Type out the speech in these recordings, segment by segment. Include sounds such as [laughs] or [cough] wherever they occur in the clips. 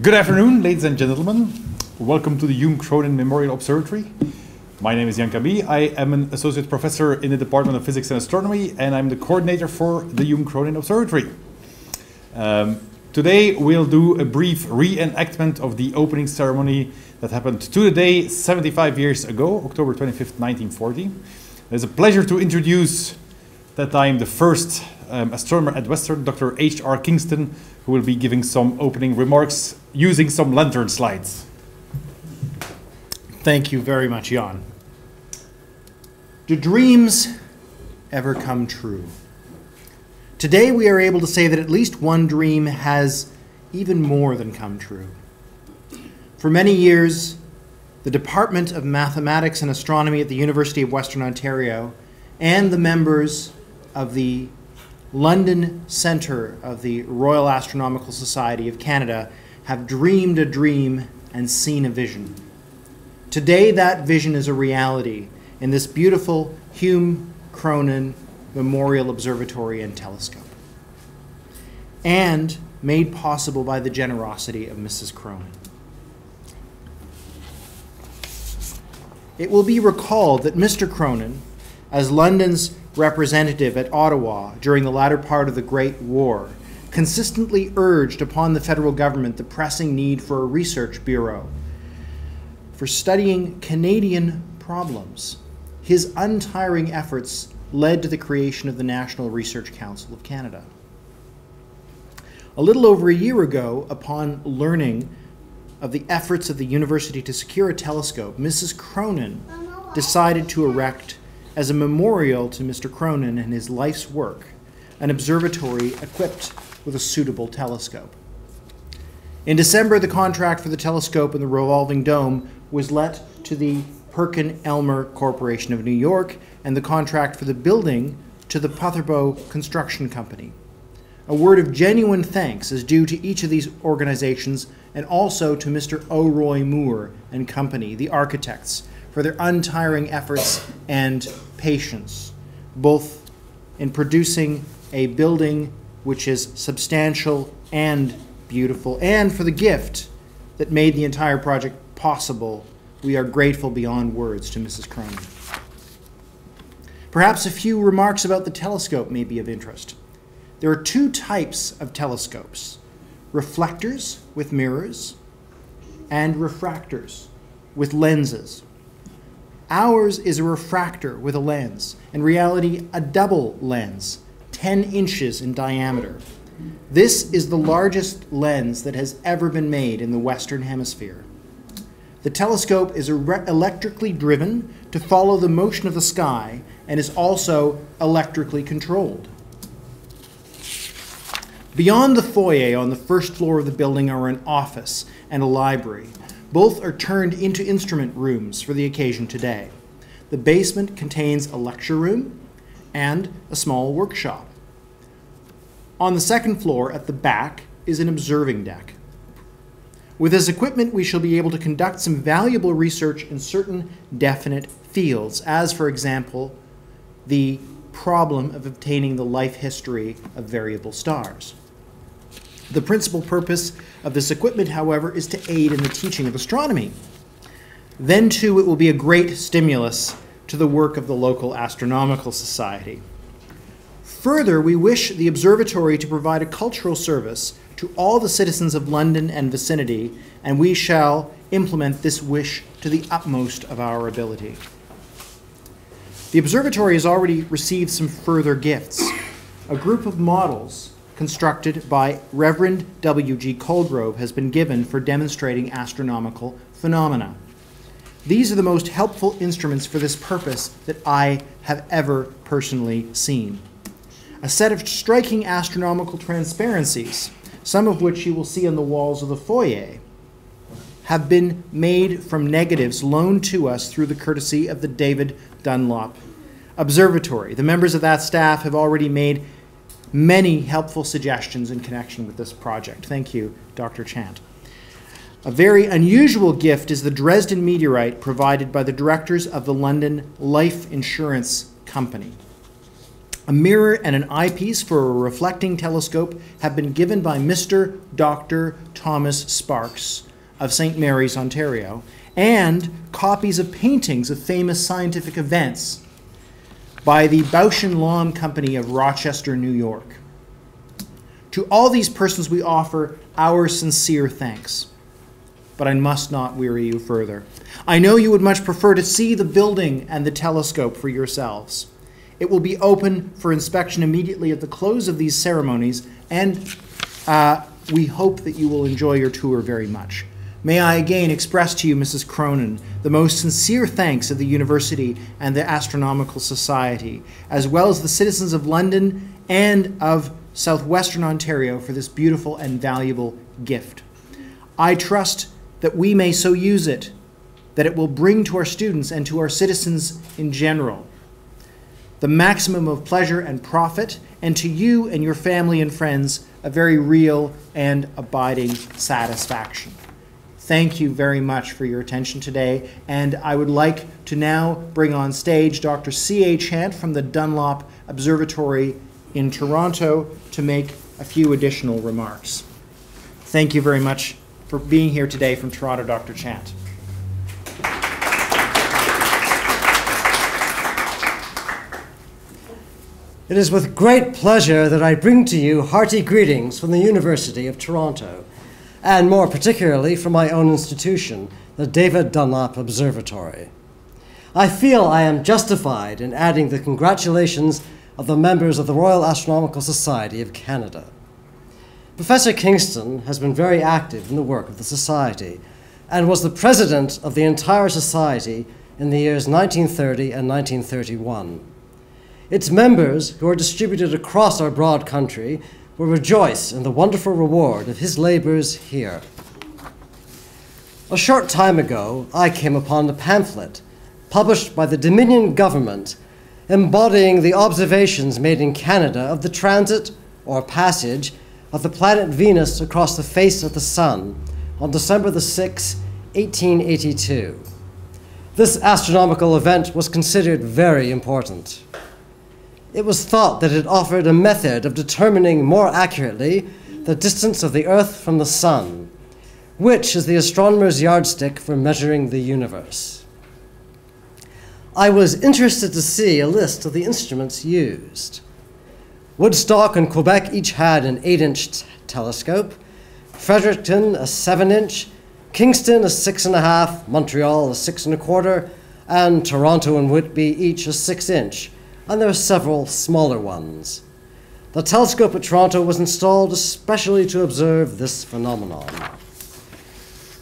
Good afternoon, ladies and gentlemen. Welcome to the Hume Cronyn Memorial Observatory. My name is Jan Cami. I am an associate professor in the Department of Physics and Astronomy, and I'm the coordinator for the Hume Cronyn Observatory. Um, today, we'll do a brief reenactment of the opening ceremony that happened to the day 75 years ago, October 25th, 1940. It's a pleasure to introduce that time the first um, astronomer at Western, Dr. H.R. Kingston, who will be giving some opening remarks using some lantern slides. Thank you very much, Jan. Do dreams ever come true? Today we are able to say that at least one dream has even more than come true. For many years, the Department of Mathematics and Astronomy at the University of Western Ontario and the members of the London Centre of the Royal Astronomical Society of Canada have dreamed a dream and seen a vision. Today, that vision is a reality in this beautiful Hume Cronyn Memorial Observatory and Telescope, and made possible by the generosity of Mrs. Cronyn. It will be recalled that Mr. Cronyn, as London's representative at Ottawa during the latter part of the Great War, consistently urged upon the federal government the pressing need for a research bureau for studying Canadian problems. His untiring efforts led to the creation of the National Research Council of Canada. A little over a year ago, upon learning of the efforts of the university to secure a telescope, Mrs. Cronyn decided to erect as a memorial to Mr. Cronyn and his life's work, an observatory equipped with a suitable telescope. In December, the contract for the telescope and the revolving dome was let to the Perkin Elmer Corporation of New York, and the contract for the building to the Putherbo Construction Company. A word of genuine thanks is due to each of these organizations and also to Mr. O. Roy Moore and Company, the architects, for their untiring efforts and patience, both in producing a building which is substantial and beautiful, and for the gift that made the entire project possible. We are grateful beyond words to Mrs. Cronyn. Perhaps a few remarks about the telescope may be of interest. There are two types of telescopes reflectors with mirrors and refractors with lenses. Ours is a refractor with a lens, in reality, a double lens, 10 inches in diameter. This is the largest lens that has ever been made in the Western Hemisphere. The telescope is electrically driven to follow the motion of the sky and is also electrically controlled. Beyond the foyer on the first floor of the building are an office and a library. Both are turned into instrument rooms for the occasion today. The basement contains a lecture room and a small workshop. On the second floor at the back is an observing deck. With this equipment, we shall be able to conduct some valuable research in certain definite fields, as, for example, the problem of obtaining the life history of variable stars. The principal purpose of this equipment, however, is to aid in the teaching of astronomy. Then, too, it will be a great stimulus to the work of the local astronomical society. Further, we wish the observatory to provide a cultural service to all the citizens of London and vicinity, and we shall implement this wish to the utmost of our ability. The observatory has already received some further gifts. A group of models constructed by Reverend W.G. Colgrove has been given for demonstrating astronomical phenomena. These are the most helpful instruments for this purpose that I have ever personally seen. A set of striking astronomical transparencies, some of which you will see on the walls of the foyer, have been made from negatives loaned to us through the courtesy of the David Dunlap Observatory. The members of that staff have already made many helpful suggestions in connection with this project. Thank you, Dr. Chant. A very unusual gift is the Dresden meteorite provided by the directors of the London Life Insurance Company. A mirror and an eyepiece for a reflecting telescope have been given by Mr. Dr. Thomas Sparks of St. Mary's, Ontario, and copies of paintings of famous scientific events by the Bausch and Lomb Company of Rochester, New York. To all these persons we offer our sincere thanks. But I must not weary you further. I know you would much prefer to see the building and the telescope for yourselves. It will be open for inspection immediately at the close of these ceremonies, and uh, we hope that you will enjoy your tour very much. May I again express to you, Mrs. Cronyn, the most sincere thanks of the University and the Astronomical Society, as well as the citizens of London and of southwestern Ontario for this beautiful and valuable gift. I trust that we may so use it that it will bring to our students and to our citizens in general the maximum of pleasure and profit, and to you and your family and friends, a very real and abiding satisfaction. Thank you very much for your attention today, and I would like to now bring on stage Dr. C.H. Chant from the Dunlap Observatory in Toronto to make a few additional remarks. Thank you very much for being here today from Toronto, Dr. Chant. It is with great pleasure that I bring to you hearty greetings from the University of Toronto, and more particularly from my own institution, the David Dunlap Observatory. I feel I am justified in adding the congratulations of the members of the Royal Astronomical Society of Canada. Professor Kingston has been very active in the work of the Society and was the president of the entire Society in the years 1930 and 1931. Its members, who are distributed across our broad country, will rejoice in the wonderful reward of his labors here. A short time ago, I came upon a pamphlet published by the Dominion government embodying the observations made in Canada of the transit or passage of the planet Venus across the face of the Sun on December the 6th, 1882. This astronomical event was considered very important. It was thought that it offered a method of determining more accurately the distance of the Earth from the Sun, which is the astronomer's yardstick for measuring the universe. I was interested to see a list of the instruments used. Woodstock and Quebec each had an 8 inch telescope, Fredericton a 7 inch, Kingston a 6.5, Montreal a 6 and a quarter, and Toronto and Whitby each a 6 inch and there are several smaller ones. The telescope at Toronto was installed especially to observe this phenomenon.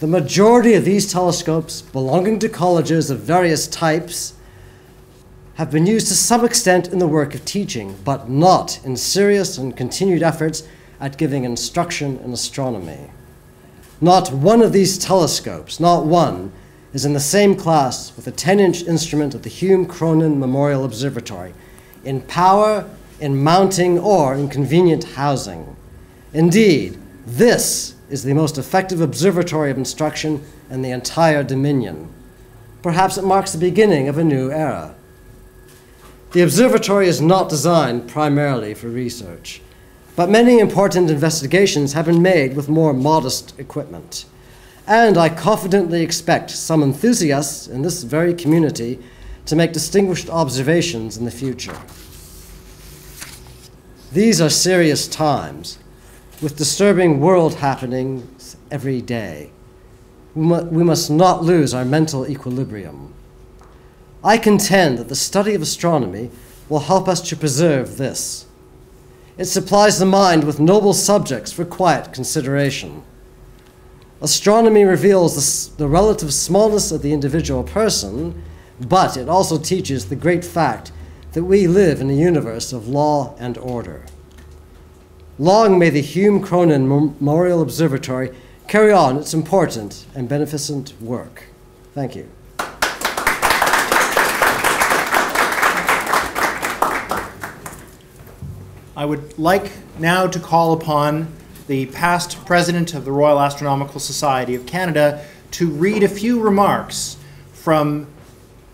The majority of these telescopes, belonging to colleges of various types, have been used to some extent in the work of teaching, but not in serious and continued efforts at giving instruction in astronomy. Not one of these telescopes, not one, is in the same class with a 10 inch instrument at the Hume Cronyn Memorial Observatory in power, in mounting, or in convenient housing. Indeed, this is the most effective observatory of instruction in the entire Dominion. Perhaps it marks the beginning of a new era. The observatory is not designed primarily for research, but many important investigations have been made with more modest equipment and I confidently expect some enthusiasts in this very community to make distinguished observations in the future. These are serious times, with disturbing world happenings every day. We, mu we must not lose our mental equilibrium. I contend that the study of astronomy will help us to preserve this. It supplies the mind with noble subjects for quiet consideration. Astronomy reveals the, the, relative smallness of the individual person, but it also teaches the great fact that we live in a universe of law and order. Long may the Hume Cronyn Memorial Observatory carry on its important and beneficent work. Thank you. I would like now to call upon the past president of the Royal Astronomical Society of Canada, to read a few remarks from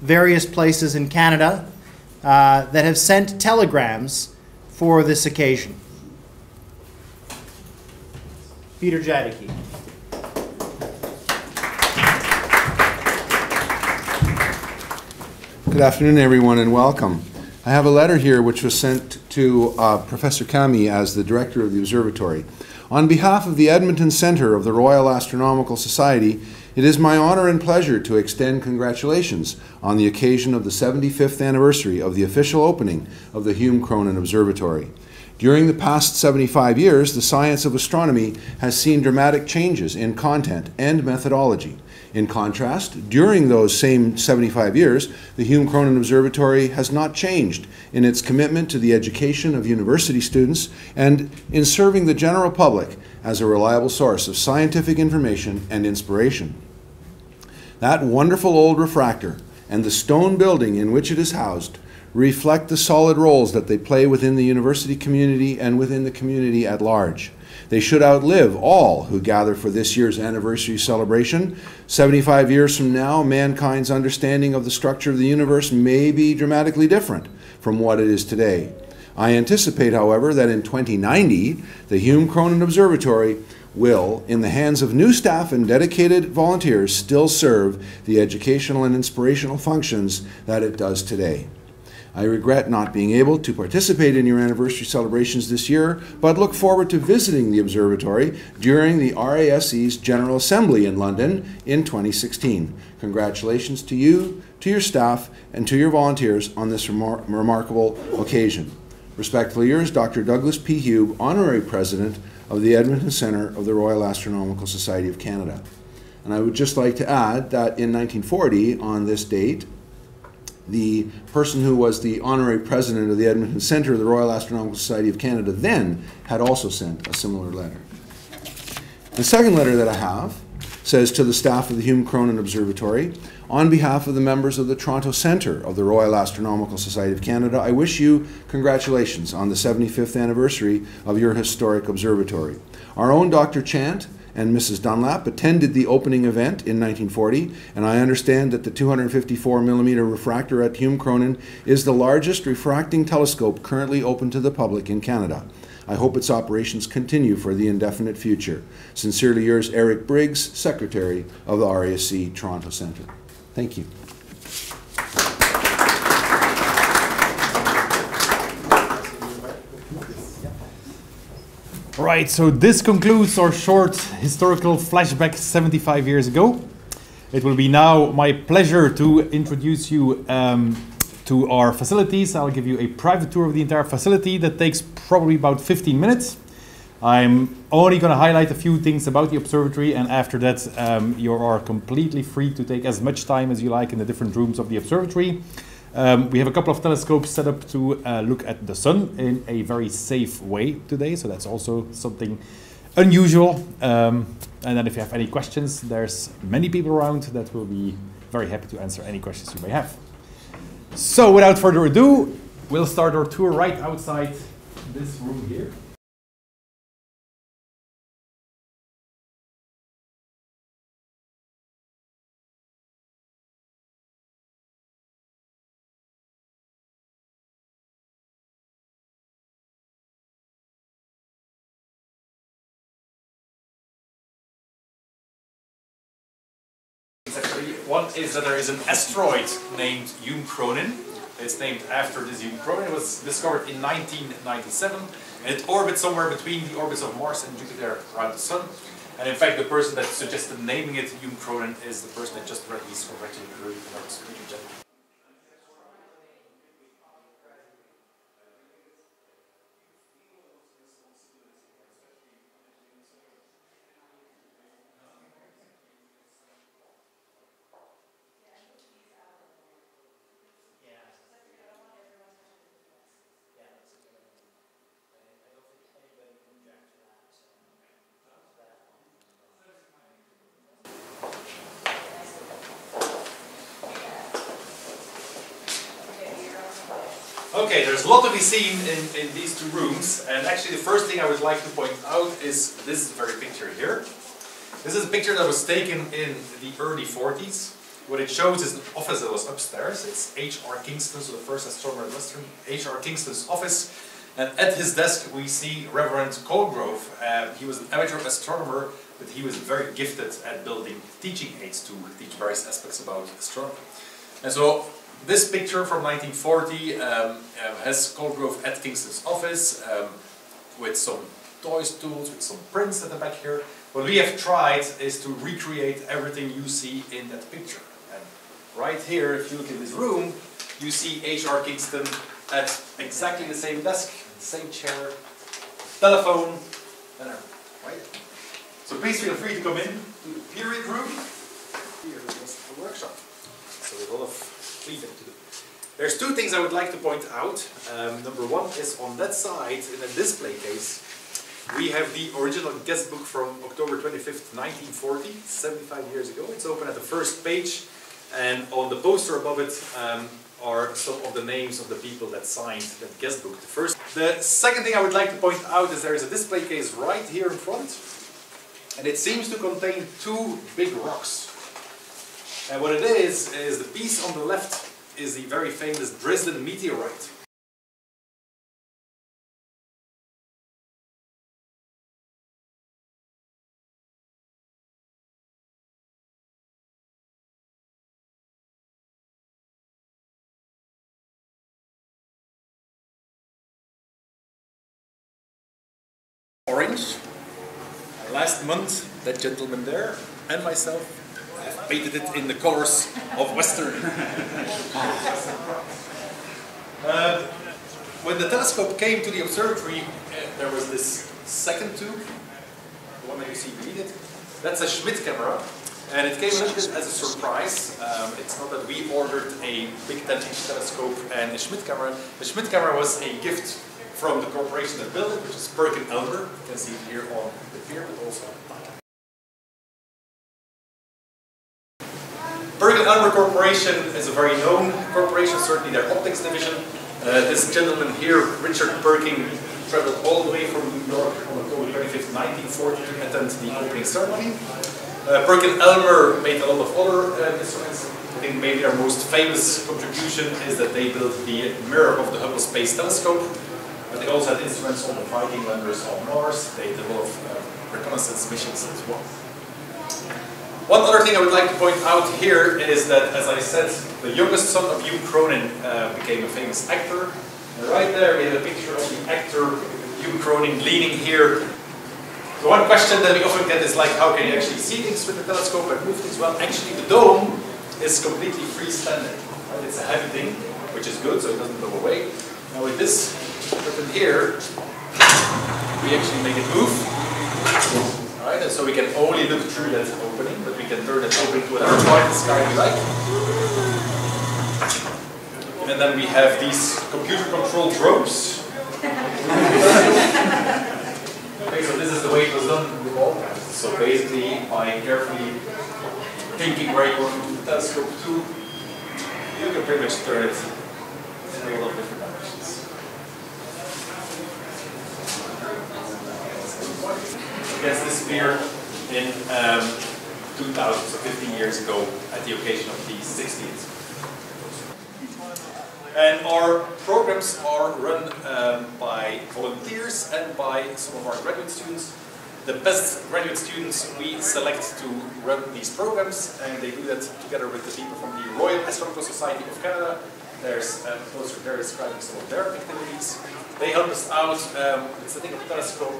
various places in Canada uh, that have sent telegrams for this occasion. Peter Jedicke. Good afternoon, everyone, and welcome. I have a letter here which was sent to uh, Professor Cami as the director of the observatory. On behalf of the Edmonton Centre of the Royal Astronomical Society, it is my honor and pleasure to extend congratulations on the occasion of the 75th anniversary of the official opening of the Hume Cronyn Observatory. During the past 75 years, the science of astronomy has seen dramatic changes in content and methodology. In contrast, during those same 75 years, the Hume Cronyn Observatory has not changed in its commitment to the education of university students and in serving the general public as a reliable source of scientific information and inspiration. That wonderful old refractor and the stone building in which it is housed reflect the solid roles that they play within the university community and within the community at large. They should outlive all who gather for this year's anniversary celebration. 75 years from now, mankind's understanding of the structure of the universe may be dramatically different from what it is today. I anticipate, however, that in 2090, the Hume Cronyn Observatory will, in the hands of new staff and dedicated volunteers, still serve the educational and inspirational functions that it does today. I regret not being able to participate in your anniversary celebrations this year, but look forward to visiting the observatory during the RASC's General Assembly in London in 2016. Congratulations to you, to your staff, and to your volunteers on this remar remarkable occasion. Respectfully yours, Dr. Douglas P. Hube, Honorary President of the Edmonton Centre of the Royal Astronomical Society of Canada. And I would just like to add that in 1940, on this date, the person who was the honorary president of the Edmonton Centre of the Royal Astronomical Society of Canada then had also sent a similar letter. The second letter that I have says to the staff of the Hume Cronyn Observatory, on behalf of the members of the Toronto Centre of the Royal Astronomical Society of Canada, I wish you congratulations on the 75th anniversary of your historic observatory. Our own Dr. Chant and Mrs. Dunlap attended the opening event in 1940, and I understand that the 254 millimeter refractor at Hume Cronyn is the largest refracting telescope currently open to the public in Canada. I hope its operations continue for the indefinite future. Sincerely yours, Eric Briggs, Secretary of the RASC Toronto Centre. Thank you. Right, so this concludes our short historical flashback 75 years ago. It will be now my pleasure to introduce you um, to our facilities. I'll give you a private tour of the entire facility that takes probably about 15 minutes. I'm only going to highlight a few things about the observatory, and after that, um, you are completely free to take as much time as you like in the different rooms of the observatory. Um, we have a couple of telescopes set up to uh, look at the sun in a very safe way today, so that's also something unusual. Um, and then if you have any questions, there's many people around that will be very happy to answer any questions you may have. So without further ado, we'll start our tour right outside this room here. One is that there is an asteroid named Hume Cronyn. It's named after this Hume Cronyn. It was discovered in 1997 and it orbits somewhere between the orbits of Mars and Jupiter around the Sun. And in fact, the person that suggested naming it Hume Cronyn is the person that just read these congratulatory Okay, there's a lot to be seen in, in these two rooms, and actually the first thing I would like to point out is this very picture here. This is a picture that was taken in the early 40s, What it shows is an office that was upstairs. It's H.R. Kingston, so the first astronomer in Western. H.R. Kingston's office. And at his desk we see Reverend Colgrove. Uh, he was an amateur astronomer, but he was very gifted at building teaching aids to teach various aspects about astronomy. And so this picture from 1940 um, um, has Colgrove at Kingston's office um, with some toys tools, with some prints at the back here. What we have tried is to recreate everything you see in that picture. And right here, if you look in this room, you see H.R. Kingston at exactly the same desk, same chair, telephone, and right? So please feel free to come in to the period room. Here was the workshop. So a lot of to do. There's two things I would like to point out. Um, number one is on that side, in a display case, we have the original guest book from October 25th, 1940, 75 years ago. It's open at the first page, and on the poster above it um, are some of the names of the people that signed that guest book. The first, the second thing I would like to point out is there is a display case right here in front, and it seems to contain two big rocks. And what it is, is the piece on the left is the very famous Dresden meteorite. Orange. Last month, that gentleman there and myself painted it in the colors of Western. [laughs] uh, when the telescope came to the observatory, uh, there was this second tube, the one that you see beneath it. That's a Schmidt camera, and it came a little bit as a surprise. Um, it's not that we ordered a big 10-inch telescope and a Schmidt camera. The Schmidt camera was a gift from the corporation that built it, which is Perkin Elmer. You can see it here on the pier, but also Perkin Elmer Corporation is a very known corporation, certainly their optics division. Uh, this gentleman here, Richard Perkin, traveled all the way from New York on October 25th, 1940 to attend the opening ceremony. Uh, Perkin Elmer made a lot of other uh, instruments. I think maybe their most famous contribution is that they built the mirror of the Hubble Space Telescope. But they also had instruments on the Viking landers on Mars. They did a lot of uh, reconnaissance missions as well. One other thing I would like to point out here is that, as I said, the youngest son of Hugh Cronyn uh, became a famous actor. And right there we have a picture of the actor Hugh Cronyn leaning here. The one question that we often get is like, how can you actually see things with the telescope and move things? Well, actually the dome is completely freestanding. Right? It's a heavy thing, which is good, so it doesn't blow away. Now with this button here, we actually make it move. Alright, and so we can only look through that opening, but we can turn that opening to whatever part of the sky we like. And then we have these computer-controlled drones. [laughs] okay, so this is the way it was done. So basically, by carefully thinking where you want to move the telescope to, you can pretty much turn it in a lot of different Against this spear in um, 2000, so 15 years ago, at the occasion of the 60th. And our programs are run um, by volunteers and by some of our graduate students. The best graduate students we select to run these programs, and they do that together with the people from the Royal Astronomical Society of Canada. There's a poster there describing some of their activities. They help us out um, with setting up telescope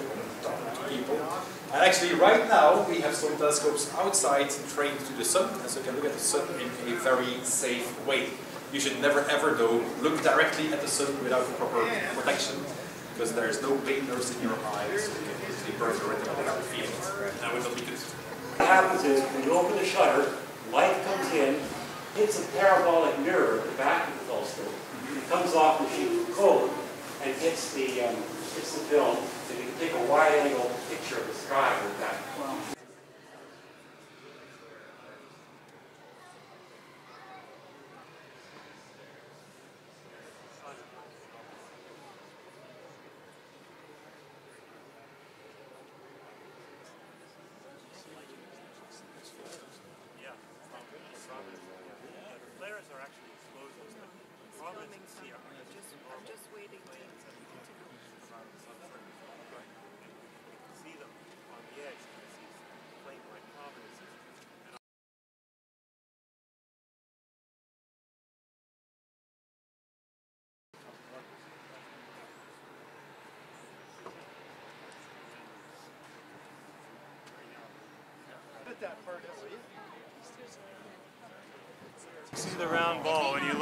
people. And actually, right now, we have some telescopes outside trained to the sun, and so you can look at the sun in a very safe way. You should never ever, though, look directly at the sun without proper protection, because there is no pain nurse in your eyes, so you can easily burn your retina without feeling it. That would not be good. What happens is, when you open the shutter, light comes in, hits a parabolic mirror at the back of the telescope, it comes off the sheet of and hits the, um, hits the film, and you can take a wide-angle picture of the sky with that.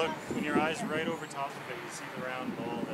look, when your eye's right over top of it, you see the round ball.